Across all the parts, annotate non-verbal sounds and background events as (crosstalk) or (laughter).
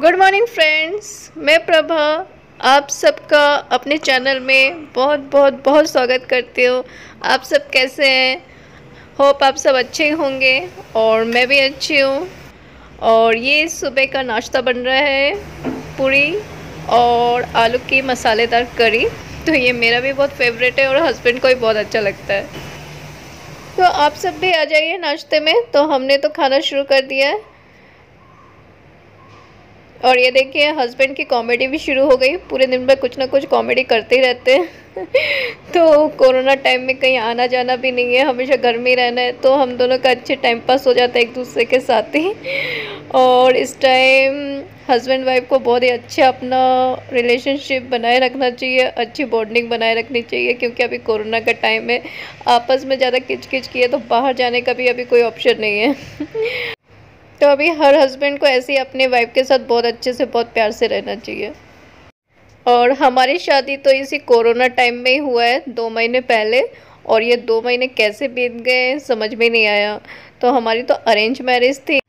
Good morning friends मैं प्रभा, आप सबका अपने चैनल में बहुत बहुत बहुत स्वागत करती हूँ। आप सब कैसे हैं? होप आप सब अच्छे होंगे और मैं भी अच्छी हूँ। और ये सुबह का नाश्ता बन रहा है पूरी और आलू की मसालेदार करी। तो ये मेरा भी बहुत फेवरेट है और हस्बैंड को भी बहुत अच्छा लगता है। तो आप सब भी आ जाइए नाश्ते में। तो हमने तो खाना शुरू कर दिया है। और ये देखिए हस्बैंड की कॉमेडी भी शुरू हो गई। पूरे दिन में कुछ ना कुछ कॉमेडी करते ही रहते हैं। (laughs) तो कोरोना टाइम में कहीं आना जाना भी नहीं है, हमेशा घर में ही रहना है। तो हम दोनों का अच्छे टाइम पास हो जाता है एक दूसरे के साथ ही। और इस टाइम हस्बैंड वाइफ को बहुत ही अच्छा अपना रिलेशनशिप बनाए रखना चाहिए, अच्छी बॉन्डिंग बनाए रखनी चाहिए, क्योंकि अभी कोरोना का टाइम है। आपस में ज़्यादा किचकिच किच किए तो बाहर जाने का भी अभी कोई ऑप्शन नहीं है। तो अभी हर हस्बैंड को ऐसे ही अपने वाइफ के साथ बहुत अच्छे से, बहुत प्यार से रहना चाहिए। और हमारी शादी तो इसी कोरोना टाइम में ही हुआ है, दो महीने पहले। और ये दो महीने कैसे बीत गए, समझ में नहीं आया। तो हमारी तो अरेंज मैरिज थी।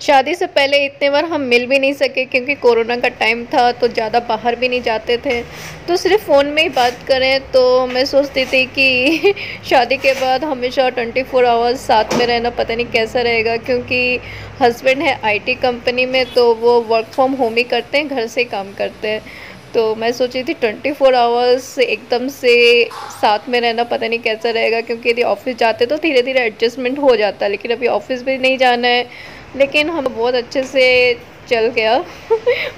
शादी से पहले इतने बार हम मिल भी नहीं सके क्योंकि कोरोना का टाइम था तो ज़्यादा बाहर भी नहीं जाते थे। तो सिर्फ़ फ़ोन में ही बात करें तो मैं सोचती थी कि (laughs) शादी के बाद हमेशा ट्वेंटी फोर आवर्स साथ में रहना पता नहीं कैसा रहेगा क्योंकि हस्बैंड है आईटी कंपनी में तो वो वर्क फ्रॉम होम ही करते हैं, घर से काम करते हैं। तो मैं सोची थी ट्वेंटी फोर आवर्स एकदम से साथ में रहना पता नहीं कैसा रहेगा क्योंकि यदि ऑफ़िस जाते तो धीरे धीरे एडजस्टमेंट हो जाता है लेकिन अभी ऑफ़िस भी नहीं जाना है। लेकिन हम बहुत अच्छे से चल गया (laughs)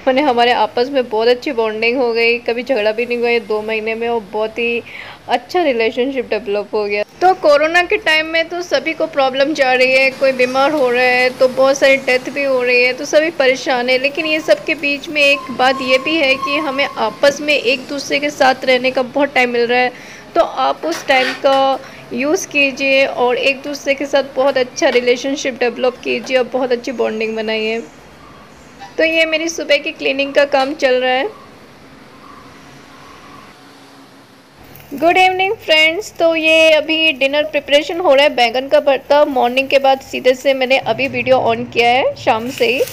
मैंने हमारे आपस में बहुत अच्छी बॉन्डिंग हो गई, कभी झगड़ा भी नहीं हुआ दो महीने में और बहुत ही अच्छा रिलेशनशिप डेवलप हो गया। तो कोरोना के टाइम में तो सभी को प्रॉब्लम जा रही है, कोई बीमार हो रहा है तो बहुत सारी डेथ भी हो रही है तो सभी परेशान है। लेकिन ये सब के बीच में एक बात ये भी है कि हमें आपस में एक दूसरे के साथ रहने का बहुत टाइम मिल रहा है। तो आप उस टाइम का यूज़ कीजिए और एक दूसरे के साथ बहुत अच्छा रिलेशनशिप डेवलप कीजिए और बहुत अच्छी बॉन्डिंग बनाइए। तो ये मेरी सुबह की क्लीनिंग का काम चल रहा है। गुड इवनिंग फ्रेंड्स तो ये अभी डिनर प्रिपरेशन हो रहा है। बैंगन का भरता मॉर्निंग के बाद सीधे से मैंने अभी वीडियो ऑन किया है शाम से ही।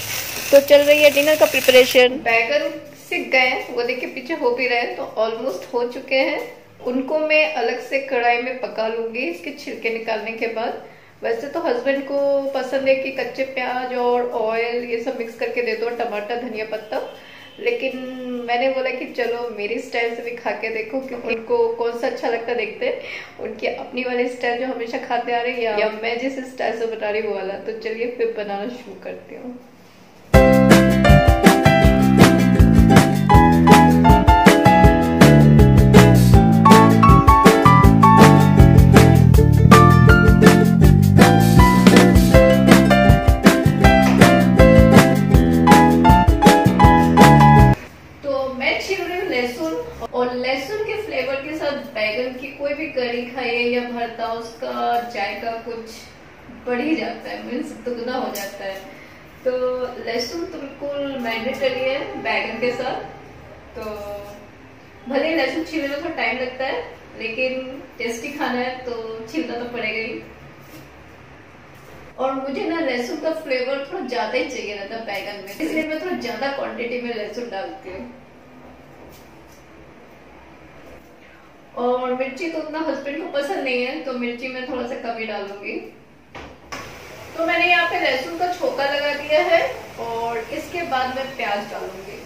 तो चल रही है डिनर का प्रिपरेशन बैगन सीख गए वो देखिए पीछे हो भी रहे हैं तो ऑलमोस्ट हो चुके हैं। उनको मैं अलग से कढ़ाई में पका लूँगी, इसके छिलके निकालने के बाद। वैसे तो हस्बैंड को पसंद है कि कच्चे प्याज और ऑयल ये सब मिक्स करके दे दो, टमाटर, धनिया पत्ता। लेकिन मैंने बोला कि चलो, मेरी स्टाइल से भी खा के देखो, क्योंकि उनको कौन सा अच्छा लगता देखते हैं। उनकी अपनी वाली स्टाइल जो हमेशा खाते आ रही है, या मैं जिस स्टाइल से बता रही वो वाला। तो चलिए फिर बनाना शुरू करती हूँ। भरता उसका जायका कुछ बढ़ ही जाता है मीन्स दुगना हो जाता है। तो लहसुन तो बिल्कुल मैंडेटरी है बैगन के साथ। तो भले ही लहसुन छीलने में थोड़ा टाइम लगता है, लेकिन टेस्टी खाना है तो छीलना तो पड़ेगा ही। और मुझे ना लहसुन का फ्लेवर थोड़ा ज़्यादा ही चाहिए रहता बैगन में, इसलिए मैं थोड़ा ज़्यादा क्वांटिटी में लहसुन डालती हूँ। और मिर्ची तो उतना हस्बैंड को पसंद नहीं है तो मिर्ची में थोड़ा सा कमी डालूँगी। तो मैंने यहाँ पे लहसुन का छोका लगा दिया है और इसके बाद मैं प्याज डालूँगी।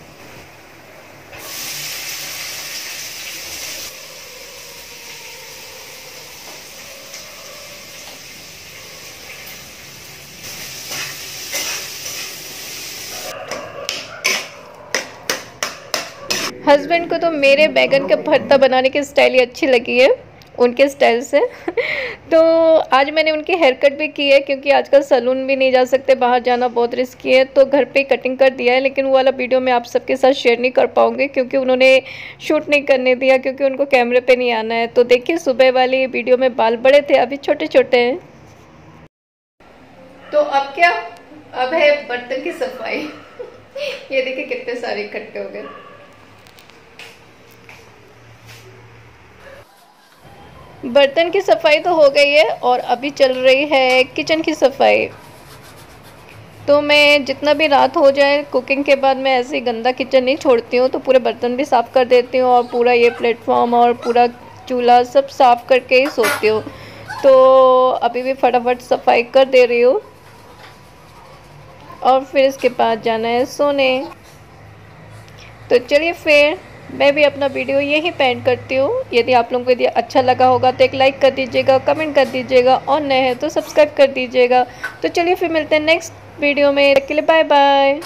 हस्बैंड को तो मेरे बैगन का भरता बनाने की स्टाइल ही अच्छी लगी है, उनके स्टाइल से। (laughs) तो आज मैंने उनकी हेयर कट भी की है, क्योंकि आजकल सलून भी नहीं जा सकते, बाहर जाना बहुत रिस्की है तो घर पे कटिंग कर दिया है, लेकिन वो वाला वीडियो मैं आप सबके साथ शेयर नहीं कर पाऊँगी, क्योंकि उन्होंने शूट नहीं करने दिया, क्योंकि उनको कैमरे पे नहीं आना है। तो देखिए, सुबह वाली वीडियो में बाल बड़े थे, अभी छोटे छोटे हैं। तो अब क्या? अब है बर्तन की सफ़ाई। (laughs) ये देखिए कितने सारे इकट्ठे हो गए। बर्तन की सफ़ाई तो हो गई है और अभी चल रही है किचन की सफ़ाई। तो मैं जितना भी रात हो जाए कुकिंग के बाद मैं ऐसे ही गंदा किचन नहीं छोड़ती हूँ तो पूरे बर्तन भी साफ़ कर देती हूँ और पूरा ये प्लेटफॉर्म और पूरा चूल्हा सब साफ़ करके ही सोती हूँ। तो अभी भी फटाफट सफ़ाई कर दे रही हूँ। और फिर इसके बाद जाना है सोने। तो चलिए फिर मैं भी अपना वीडियो यही पेंट करती हूँ। यदि आप लोगों को यदि अच्छा लगा होगा तो एक लाइक कर दीजिएगा कमेंट कर दीजिएगा, और नए हैं तो सब्सक्राइब कर दीजिएगा। तो चलिए फिर मिलते हैं नेक्स्ट वीडियो में। के लिए बाय बाय